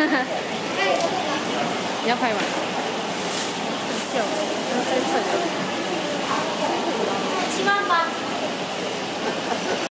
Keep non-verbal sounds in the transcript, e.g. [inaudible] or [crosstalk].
你 [laughs] [laughs] 要拍吗？